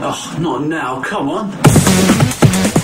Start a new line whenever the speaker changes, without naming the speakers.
Oh, not now, come on.